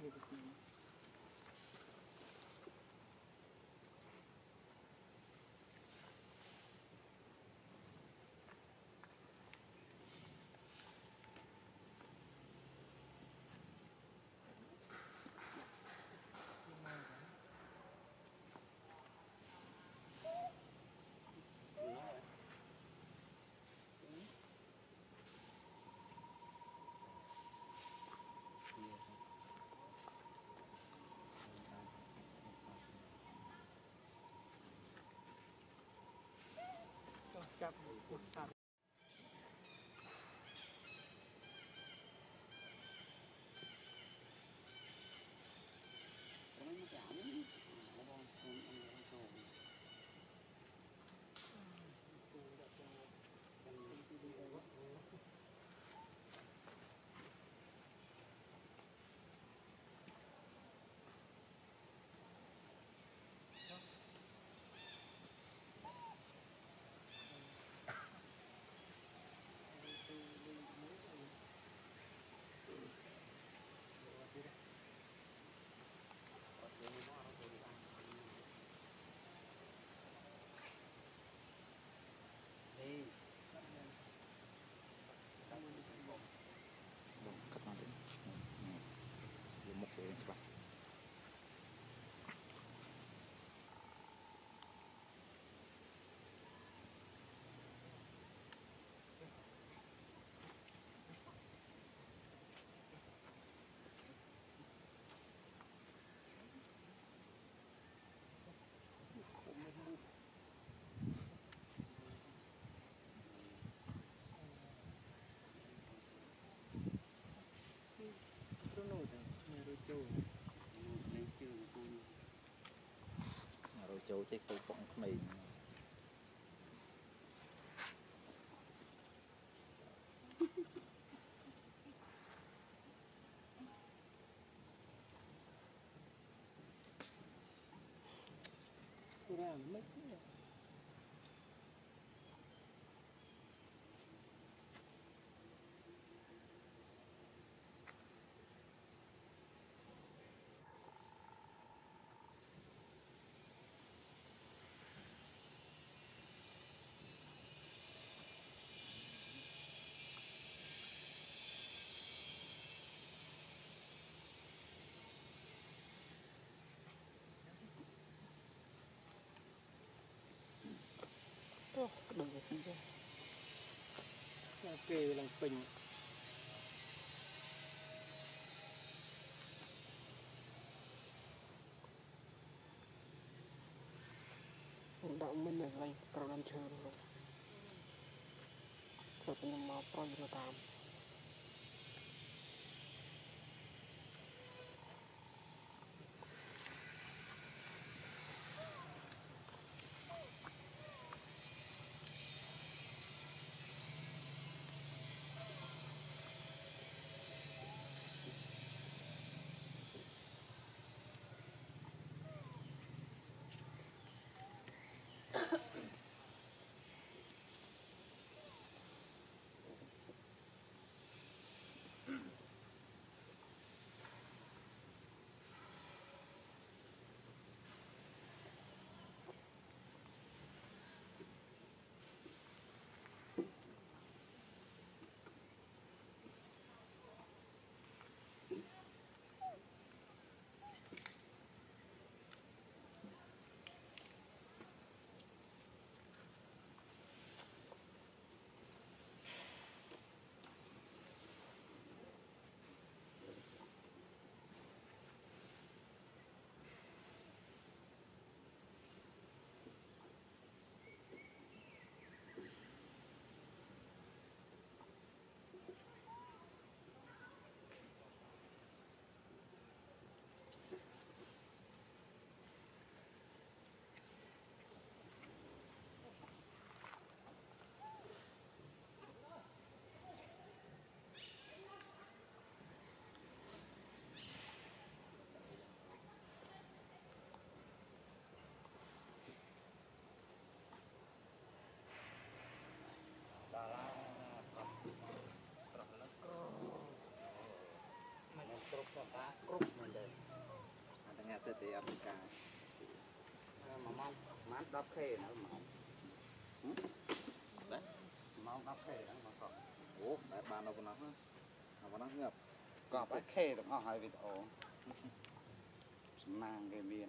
here this evening. ចាប់ពុះស្តាប់ Rồi nó giảm nó bon xuống ăn nó sổ គូដាក់ទៅ cần đi đi đâu អត់យើងមកអត់ទៅបាននេះតាមមួយទៅមក បងកាត់មកទៅវាមុខវាច្បាស់ គុំមិនមុខព្រោះនោះទៅមានរួចចូល នេះជឿគូន រយ ចូលចេះគោប៉ុងក្មេងគឺរ៉ាមិនទេ អូស្ដឹងទៅសិនទេតែគេឡើងពេញខ្ញុំដាក់មិននៅកន្លែងក្រដាំឈើនោះលោកព្រោះខ្ញុំមកប្រយមកតាម រប់ទៅតាគ្រប់មែនទេអាទាំងទៅទីអមេរិកាមួយម៉ោងប្រហែល 10k ណាម៉ោងបាទម៉ោង 10k ហ្នឹងមកកប់អូតែបានដល់ប៉ុណ្ណោះអាប៉ុណ្ណោះងាប់កប់ k ទាំងអស់ហើយវីដេអូសំណាងគេមាន